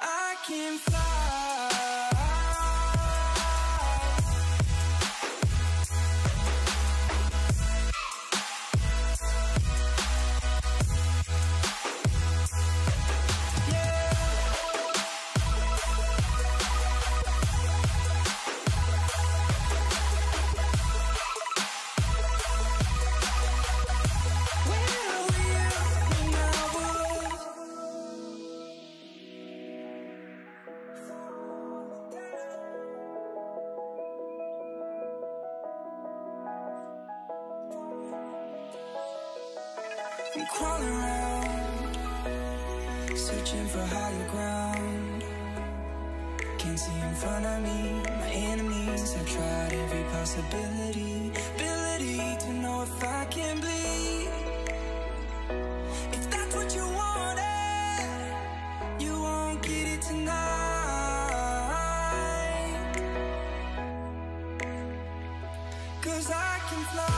I can fly. I'm crawling around, searching for higher ground. Can't see in front of me, my enemies have tried every possibility, ability to know if I can bleed. If that's what you wanted, you won't get it tonight. Cause I can fly.